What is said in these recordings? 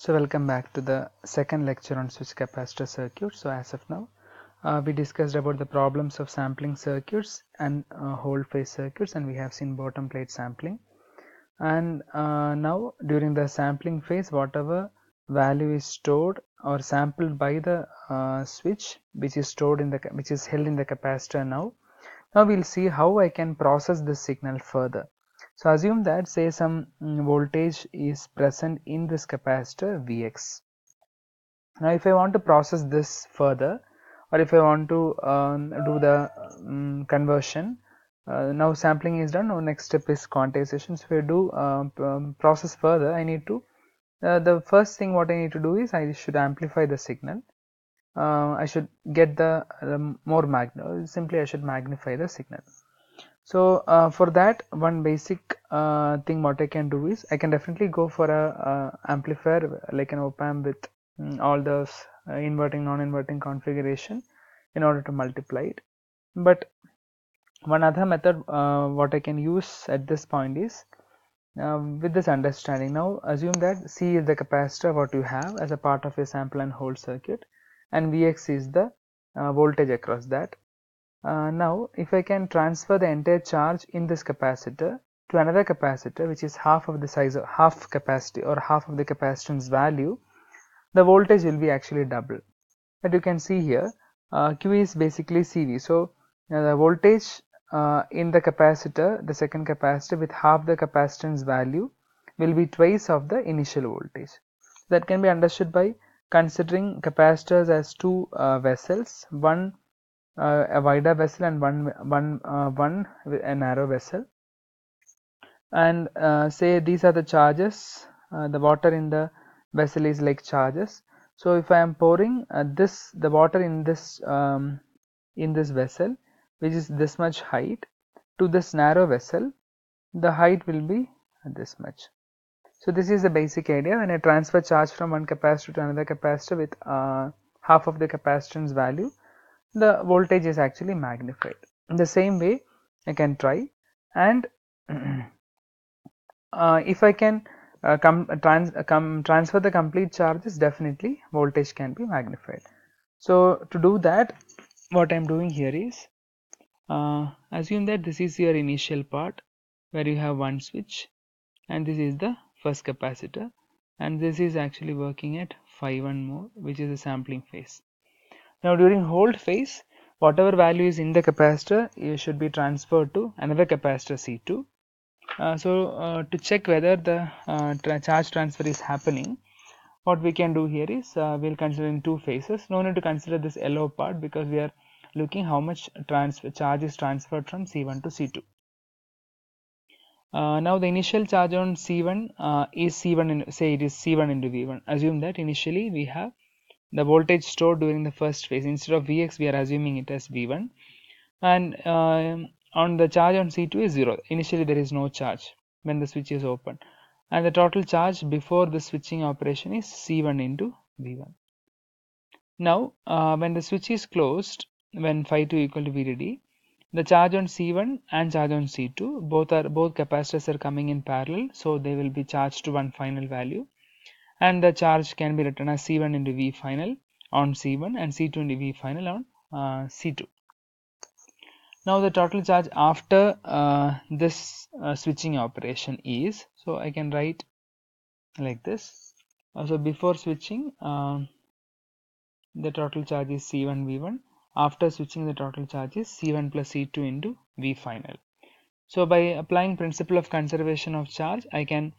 So welcome back to the second lecture on switch capacitor circuit. So as of now, uh, we discussed about the problems of sampling circuits and uh, whole phase circuits and we have seen bottom plate sampling. And uh, now during the sampling phase, whatever value is stored or sampled by the uh, switch which is stored in the which is held in the capacitor now. Now we'll see how I can process this signal further. So assume that say some mm, voltage is present in this capacitor Vx. Now if I want to process this further or if I want to um, do the um, conversion uh, now sampling is done. Now next step is quantization. So if I do uh, process further I need to uh, the first thing what I need to do is I should amplify the signal. Uh, I should get the, more magna simply I should magnify the signal so uh, for that one basic uh, thing what I can do is I can definitely go for a, a amplifier like an op amp with um, all those uh, inverting non-inverting configuration in order to multiply it. But one other method uh, what I can use at this point is um, with this understanding. Now assume that C is the capacitor what you have as a part of a sample and hold circuit and Vx is the uh, voltage across that. uh, now if I can transfer the entire charge in this capacitor to another capacitor which is half of the size of half capacity or half of the capacitance value the voltage will be actually double. But you can see here uh, Q is basically CV so the voltage uh, in the capacitor the second capacitor with half the capacitance value will be twice of the initial voltage. That can be understood by considering capacitors as two uh, vessels one uh, a wider vessel and one one uh, one a narrow vessel. And uh, say these are the charges uh, the water in the vessel is like charges. So if i am pouring uh, this the water in this um, in this vessel which is this much height to this narrow vessel the height will be this much. So this is the basic idea. When i transfer charge from one capacitor to another capacitor with uh, half of the capacitance value the voltage is actually magnified. In the same way I can try. And uh, if I can uh, come, trans, come transfer the complete charges definitely voltage can be magnified. So to do that what I'm doing here is uh, assume that this is your initial part where you have one switch and this is the first capacitor and this is actually working at phi 1 mode which is the sampling phase now during hold phase, whatever value is in the capacitor it should be transferred to another capacitor C2. Uh, so uh, to check whether the uh, tra charge transfer is happening, what we can do here is uh, we'll consider in two phases. No need to consider this yellow part because we are looking how much transfer charge is transferred from C1 to C2. Uh, now the initial charge on C1 uh, is C1 in, say it is C1 into V1. Assume that initially we have the voltage stored during the first phase. Instead of Vx we are assuming it as V1 and uh, on the charge on C2 is 0 initially there is no charge when the switch is open. And the total charge before the switching operation is C1 into V1 now uh, when the switch is closed when phi 2 equal to VDD the charge on C1 and charge on C2 both are both capacitors are coming in parallel so they will be charged to one final value and the charge can be written as C1 into V final on C1 and C2 into V final on uh, C2. Now the total charge after uh, this uh, switching operation is, so I can write like this. Uh, so before switching, um, the total charge is C1 V1. After switching, the total charge is C1 plus C2 into V final. So by applying principle of conservation of charge, I can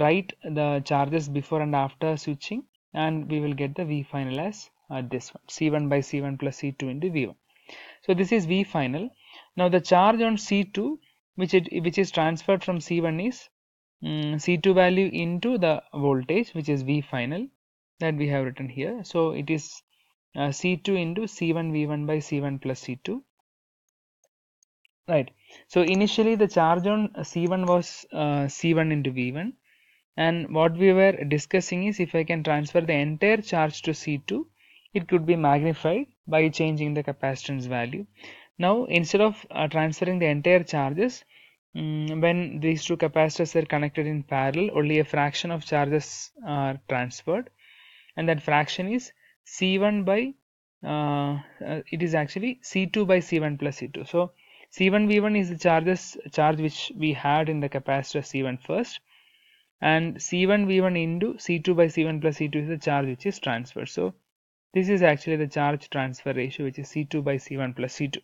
write the charges before and after switching and we will get the V final as uh, this one C1 by C1 plus C2 into V1. So this is V final. Now the charge on C2 which it which is transferred from C1 is um, C2 value into the voltage which is V final that we have written here. So it is uh, C2 into C1 V1 by C1 plus C2 right. So initially the charge on C1 was uh, C1 into V1 and what we were discussing is if I can transfer the entire charge to C2 it could be magnified by changing the capacitance value. Now instead of uh, transferring the entire charges mm, when these two capacitors are connected in parallel only a fraction of charges are transferred. And that fraction is C1 by uh, uh, it is actually C2 by C1 plus C2 so C1 V1 is the charges charge which we had in the capacitor C1 first and C1 V1 into C2 by C1 plus C2 is the charge which is transferred so this is actually the charge transfer ratio which is C2 by C1 plus C2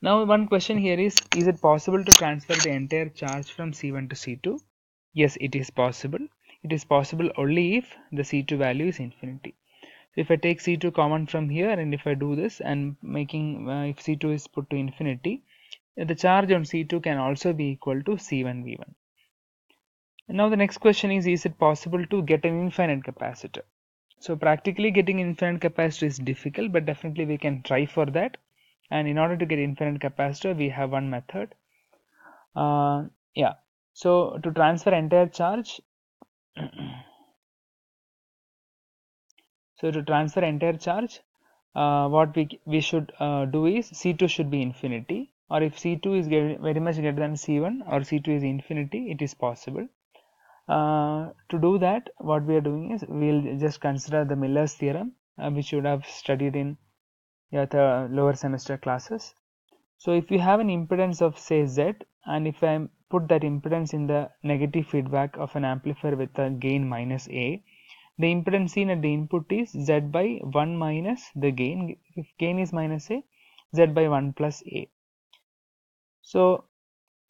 now one question here is, is it possible to transfer the entire charge from C1 to C2? Yes, it is possible. It is possible only if the C2 value is infinity. If I take C2 common from here and if I do this and making uh, if C2 is put to infinity, the charge on C2 can also be equal to C1 V1. Now the next question is, is it possible to get an infinite capacitor? So practically getting infinite capacitor is difficult, but definitely we can try for that. And in order to get infinite capacitor we have one method. Uh, yeah. So to transfer entire charge so to transfer entire charge uh, what we we should uh, do is c2 should be infinity. Or if c2 is very much greater than c1 or c2 is infinity it is possible uh, to do that what we are doing is we'll just consider the Miller's theorem uh, which you would have studied in yeah, the lower semester classes. So if you have an impedance of say Z and if I put that impedance in the negative feedback of an amplifier with a gain minus A, the impedance seen at the input is Z by 1 minus the gain. If gain is minus A, Z by 1 plus A. So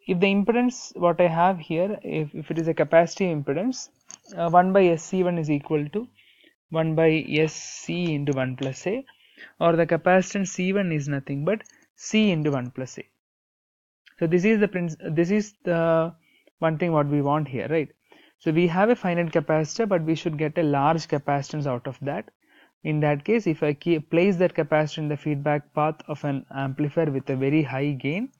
if the impedance what I have here, if, if it is a capacitive impedance, uh, 1 by SC1 is equal to 1 by SC into 1 plus A or the capacitance C1 is nothing but C into 1 plus A. So this is the this is the one thing what we want here, right? So we have a finite capacitor, but we should get a large capacitance out of that. In that case, if I place that capacitor in the feedback path of an amplifier with a very high gain,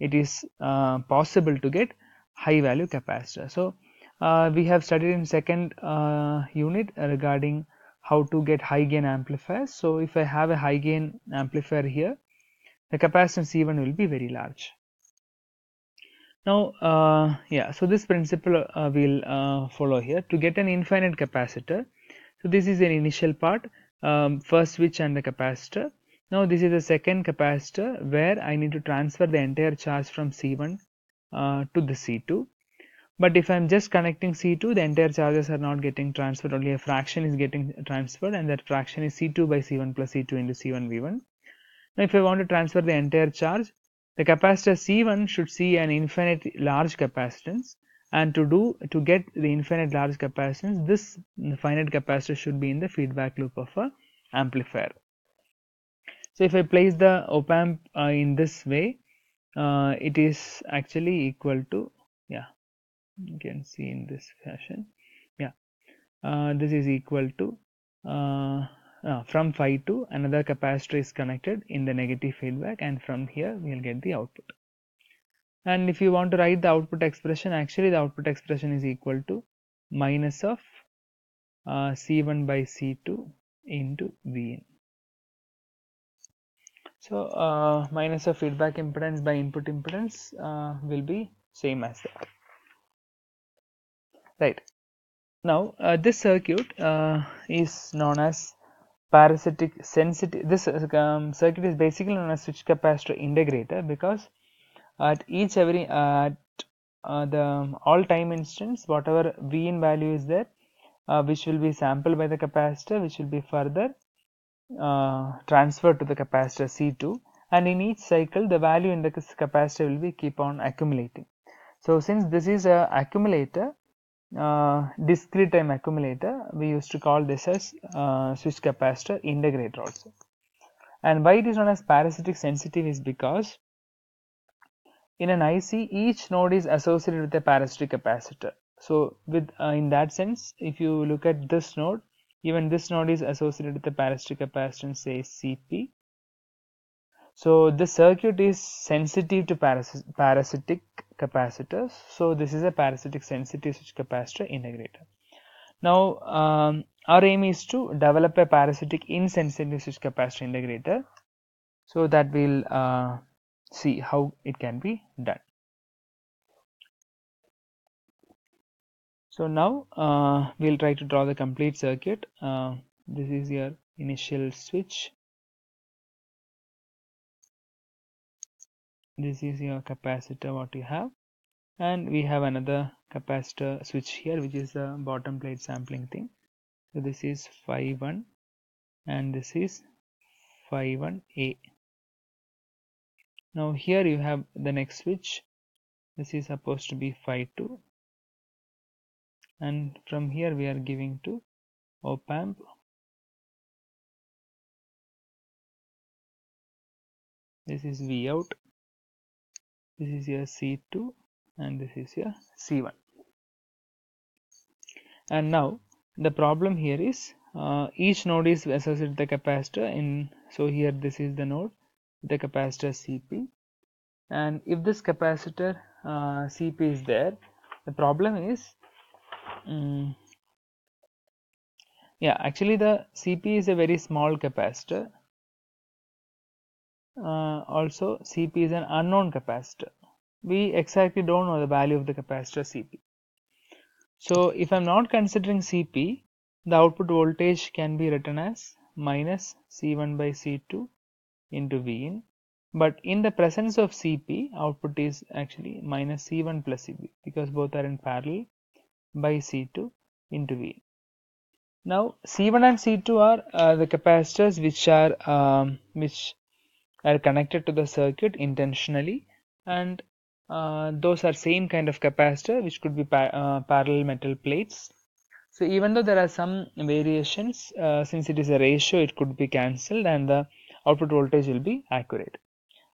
it is uh, possible to get high value capacitor. So uh, we have studied in second uh, unit regarding how to get high gain amplifiers. So if I have a high gain amplifier here, the capacitance C1 will be very large. Now, uh, yeah, so this principle uh, will uh, follow here to get an infinite capacitor. So this is an initial part, um, first switch and the capacitor. Now this is the second capacitor where I need to transfer the entire charge from C1 uh, to the C2 but if I'm just connecting C2 the entire charges are not getting transferred. Only a fraction is getting transferred and that fraction is C2 by C1 plus C2 into C1 V1 now if I want to transfer the entire charge the capacitor C1 should see an infinite large capacitance. And to do to get the infinite large capacitance this finite capacitor should be in the feedback loop of a amplifier so if I place the op amp uh, in this way uh, it is actually equal to yeah you can see in this fashion yeah. Uh, this is equal to uh, uh, from phi to another capacitor is connected in the negative feedback and from here we'll get the output. And if you want to write the output expression actually the output expression is equal to minus of uh, c1 by c2 into vin so uh, minus of feedback impedance by input impedance uh, will be same as that. Right. Now uh, this circuit uh, is known as parasitic sensitive this um, circuit is basically known as switch capacitor integrator because at each every at uh, the all time instance whatever v in value is there uh, which will be sampled by the capacitor which will be further transferred to the capacitor C2 and in each cycle the value in the capacitor will be keep on accumulating. So since this is a accumulator uh, discrete time accumulator we used to call this as uh, switch capacitor integrator also. And why it is known as parasitic sensitive is because in an IC each node is associated with a parasitic capacitor. So with uh, in that sense if you look at this node even this node is associated with a parasitic capacitance say Cp so the circuit is sensitive to parasitic capacitors. So this is a parasitic sensitive switch capacitor integrator. Now um, our aim is to develop a parasitic insensitive switch capacitor integrator. So that we'll uh, see how it can be done. So now uh, we'll try to draw the complete circuit. Uh, this is your initial switch. This is your capacitor what you have. And we have another capacitor switch here which is the bottom plate sampling thing. So this is phi 1 and this is phi 1a now here you have the next switch. This is supposed to be phi 2 and from here we are giving to op amp this is v out this is your c2 and this is your c1 and now the problem here is uh, each node is associated the capacitor in so here this is the node the capacitor cp and if this capacitor uh, cp is there the problem is um, yeah actually the cp is a very small capacitor. Uh, also cp is an unknown capacitor. We exactly don't know the value of the capacitor cp so if i'm not considering cp the output voltage can be written as minus c1 by c2 into vin but in the presence of cp output is actually minus c1 plus cp because both are in parallel by c2 into V. now c1 and c2 are uh, the capacitors which are um, which are connected to the circuit intentionally and uh, those are same kind of capacitor which could be uh, parallel metal plates so even though there are some variations, uh, since it is a ratio, it could be cancelled and the output voltage will be accurate.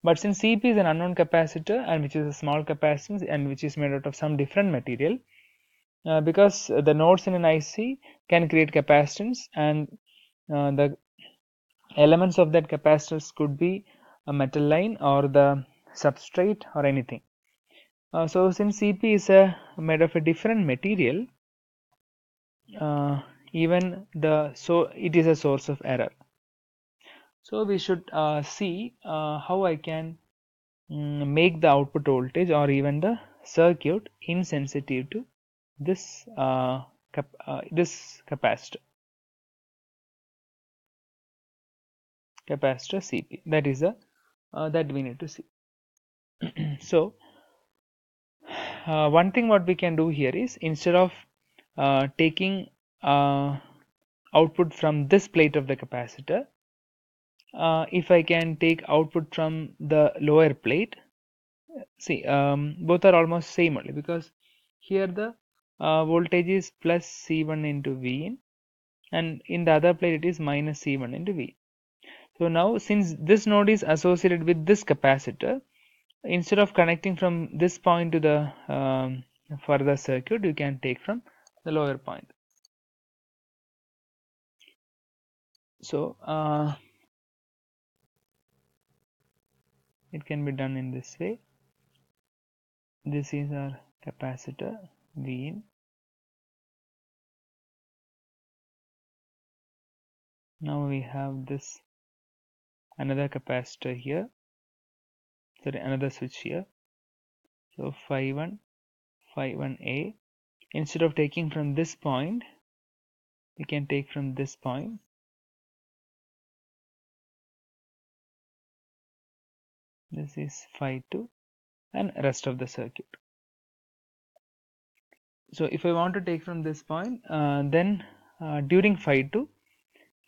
But since Cp is an unknown capacitor and which is a small capacitance and which is made out of some different material, uh, because the nodes in an IC can create capacitance and uh, the elements of that capacitance could be a metal line or the substrate or anything. Uh, so since Cp is a, made of a different material, uh, even the so it is a source of error so we should uh, see how I can mm, make the output voltage or even the circuit insensitive to this uh, cap uh, this capacitor capacitor CP that is a uh, that we need to see. So one thing what we can do here is instead of uh, taking uh, output from this plate of the capacitor uh, if I can take output from the lower plate see um, both are almost same only because here the uh, voltage is plus C1 into V in and in the other plate it is minus C1 into V. So now since this node is associated with this capacitor instead of connecting from this point to the um, further circuit you can take from the lower point. So uh, it can be done in this way. This is our capacitor In now we have this another capacitor here. Sorry another switch here. So phi 1 phi 1a instead of taking from this point we can take from this point. This is phi 2 and rest of the circuit so if I want to take from this point uh, then uh, during phi 2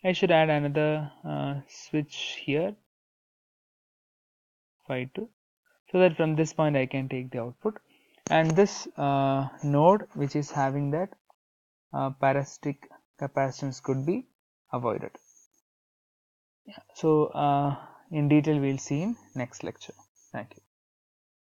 I should add another uh, switch here. Phi 2 so that from this point I can take the output. And this uh, node which is having that uh, parasitic capacitance could be avoided. Yeah. so uh, in detail we'll see in next lecture. Thank you